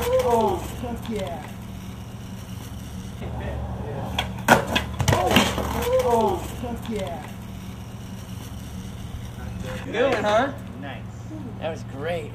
Oh, yeah. Oh, fuck yeah. Good one, huh? Nice. That was great.